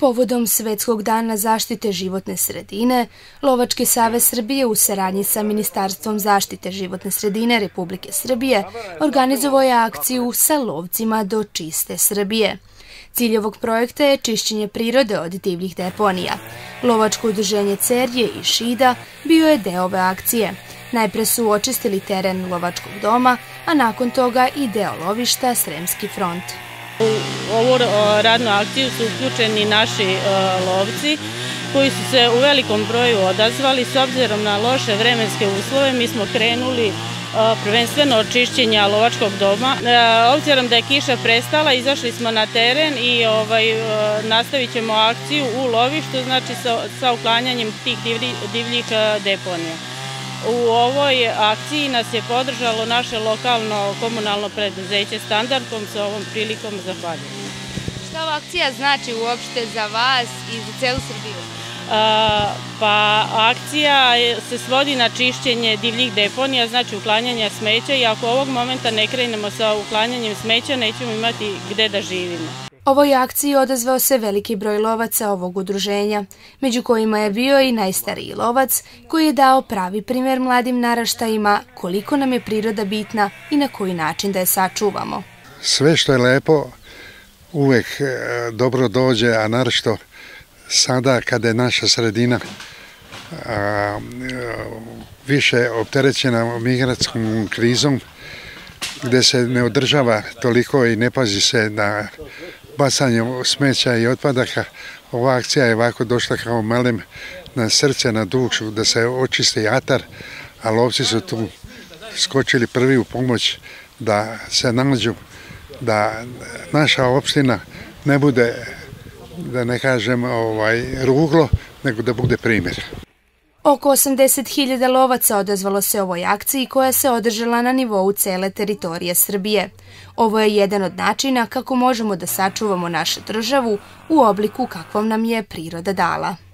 Povodom Svetskog dana zaštite životne sredine, Lovački savez Srbije u saradnji sa Ministarstvom zaštite životne sredine Republike Srbije organizovao je akciju sa lovcima do čiste Srbije. Cilj ovog projekta je čišćenje prirode od divljih deponija. Lovačko udruženje Cerje i Šida bio je deo ove akcije. Najpre su očistili teren Lovačkog doma, a nakon toga i deo lovišta Sremski front. U ovu e, radnu akciju su uključeni naši e, lovci koji su se u velikom broju odazvali s obzirom na loše vremenske uslove. Mi smo krenuli e, prvenstveno očišćenja lovačkog doma. Obzirom da je kiša prestala, izašli smo na teren i ovaj, nastavit ćemo akciju u lovištu, znači sa uklanjanjem tih divljih deponija. U ovoj akciji nas je podržalo naše lokalno komunalno preduzeće standardkom sa ovom prilikom zahvaljujem. Šta ova akcija znači uopšte za vas i za celu Srbiju? Pa akcija se svodi na čišćenje divljih deponija, znači uklanjanja smeća i ako ovog momenta ne krenemo sa uklanjanjem smeća, nećemo imati gde da živimo. Ovoj akciji odazvao se veliki broj lovaca ovog udruženja, među kojima je bio i najstariji lovac koji je dao pravi primjer mladim naraštajima koliko nam je priroda bitna i na koji način da je sačuvamo. Sve što je lepo uvek e, dobro dođe, a narošto sada kada je naša sredina e, više opterećena migratskom krizom, gde se ne održava toliko i ne pazi se na bacanje smeća i otpadaka, ova akcija je ovako došla kao malem na srce, na dušu, da se očiste jatar, a lovci su tu skočili prvi u pomoć da se nađu, da naša opština ne bude, da ne kažem, ovaj, ruglo, nego da bude primjer. Oko 80.000 lovaca odazvalo se ovoj akciji koja se održala na nivou cele teritorije Srbije. Ovo je jedan od načina kako možemo da sačuvamo našu državu u obliku kakvom nam je priroda dala.